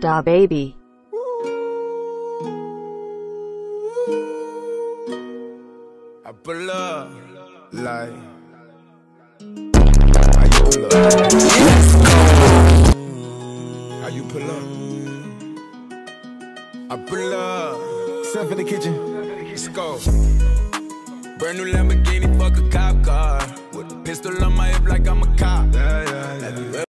Da baby. I pull up like how you pull up? How you pull up? I pull up. Stuff in the kitchen. Let's go. Brand new Lamborghini, fuck a cop car. With a pistol on my hip like I'm a